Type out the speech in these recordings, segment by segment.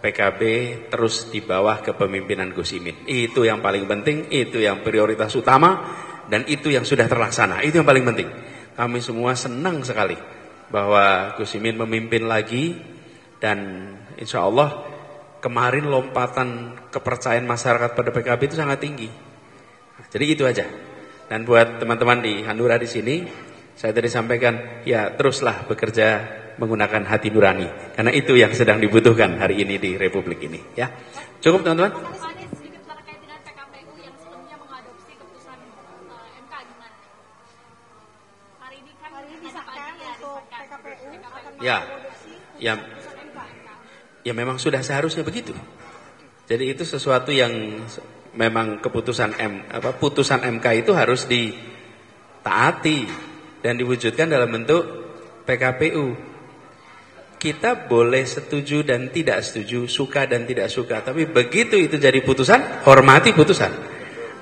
PKB terus di bawah kepemimpinan Gus Imin. Itu yang paling penting, itu yang prioritas utama, dan itu yang sudah terlaksana. Itu yang paling penting. Kami semua senang sekali bahwa Gus Imin memimpin lagi, dan insya Allah kemarin lompatan kepercayaan masyarakat pada PKB itu sangat tinggi. Jadi itu aja. Dan buat teman-teman di Hanura di sini, saya tadi sampaikan, ya teruslah bekerja menggunakan hati nurani. Karena itu yang sedang dibutuhkan hari ini di Republik ini ya. Cukup teman-teman? Ya, ya, ya. Memang sudah seharusnya begitu. Jadi itu sesuatu yang memang keputusan M, apa putusan MK itu harus ditaati dan diwujudkan dalam bentuk PKPU kita boleh setuju dan tidak setuju, suka dan tidak suka. Tapi begitu itu jadi putusan, hormati putusan.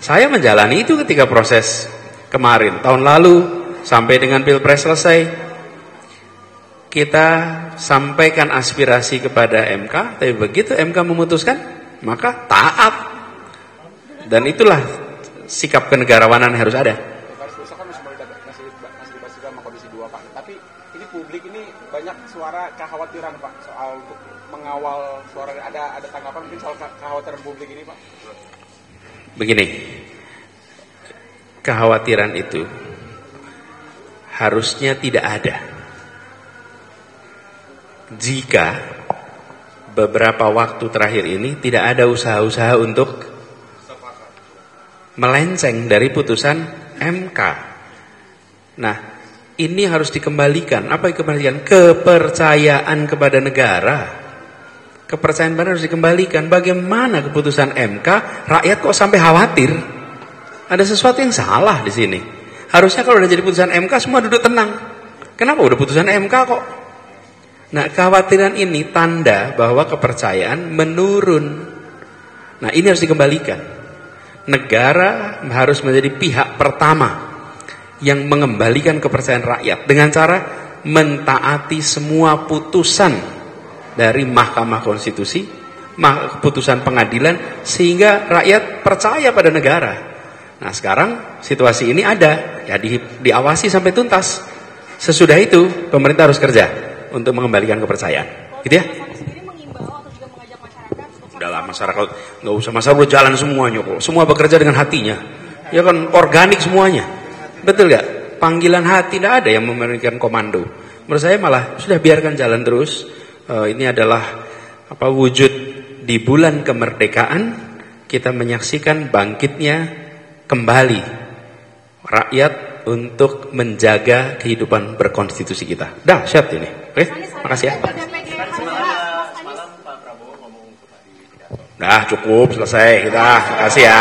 Saya menjalani itu ketika proses kemarin, tahun lalu, sampai dengan pilpres selesai. Kita sampaikan aspirasi kepada MK, tapi begitu MK memutuskan, maka taat. Dan itulah sikap kenegarawanan harus ada. Kekhawatiran Pak soal untuk mengawal suara ada ada tanggapan mungkin soal kekhawatiran publik ini Pak? Begini, kekhawatiran itu harusnya tidak ada. Jika beberapa waktu terakhir ini tidak ada usaha-usaha untuk melenceng dari putusan MK. Nah, ini harus dikembalikan. Apa yang dikembalikan? Kepercayaan kepada negara. Kepercayaan benar harus dikembalikan. Bagaimana keputusan MK? Rakyat kok sampai khawatir? Ada sesuatu yang salah di sini. Harusnya kalau udah jadi putusan MK semua duduk tenang. Kenapa udah putusan MK kok? Nah, kekhawatiran ini tanda bahwa kepercayaan menurun. Nah, ini harus dikembalikan. Negara harus menjadi pihak pertama yang mengembalikan kepercayaan rakyat dengan cara mentaati semua putusan dari Mahkamah Konstitusi, putusan pengadilan sehingga rakyat percaya pada negara. Nah, sekarang situasi ini ada, ya di, diawasi sampai tuntas. Sesudah itu pemerintah harus kerja untuk mengembalikan kepercayaan. Gitu ya? Udahlah masyarakat nggak usah masalah jalan semuanya kok. Semua bekerja dengan hatinya. Ya kan organik semuanya. Betul gak? Panggilan hati tidak ada yang memberikan komando. Menurut saya malah sudah biarkan jalan terus. Uh, ini adalah apa wujud di bulan kemerdekaan kita menyaksikan bangkitnya kembali rakyat untuk menjaga kehidupan berkonstitusi kita. Dahsyat ini. Oke, makasih ya. Nah, cukup selesai kita. Makasih ya.